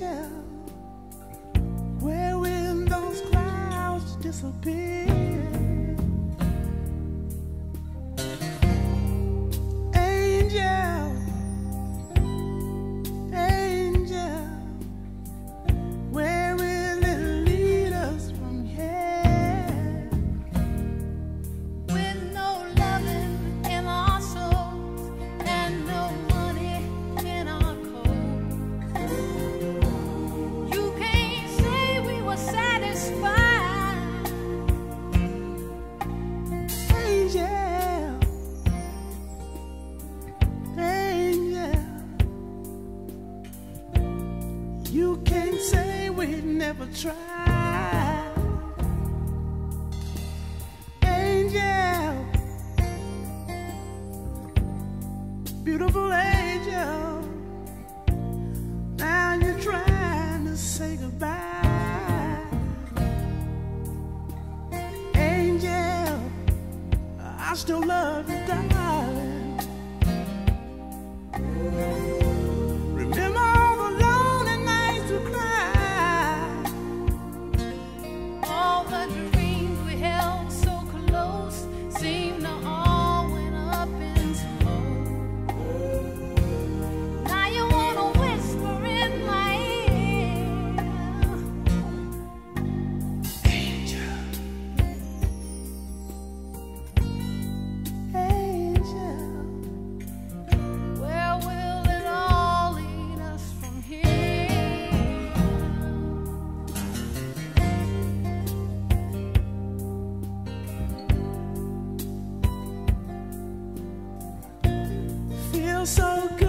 angel. Where will those clouds disappear? You can't say we never tried. Angel, beautiful angel, now you're trying to say goodbye. Angel, I still love you, darling. so good.